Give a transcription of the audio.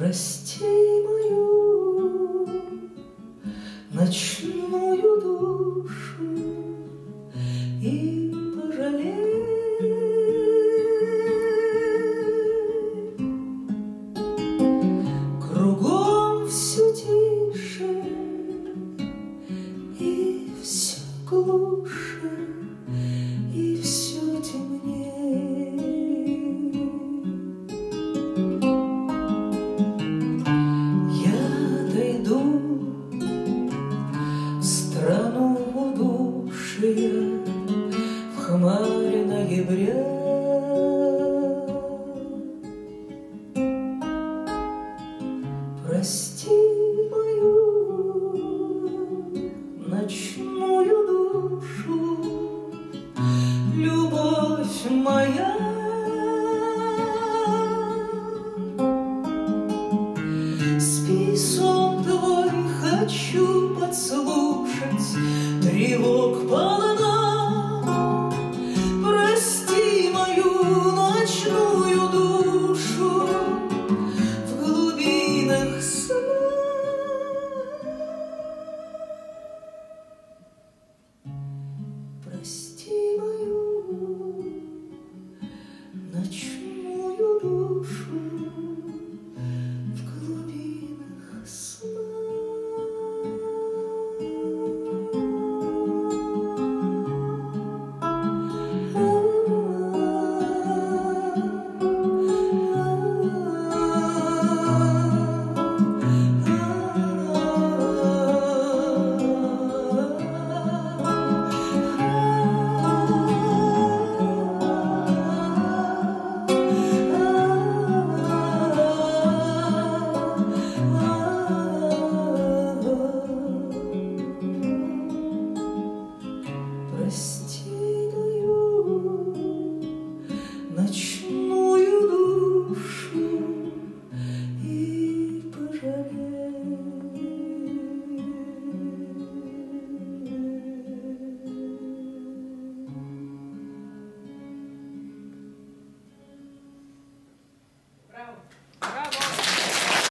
Прости мою ночную душу и пожалей. Кругом все тише и все глуше, моя. Спи, сон твой, хочу подслушать тревог полна.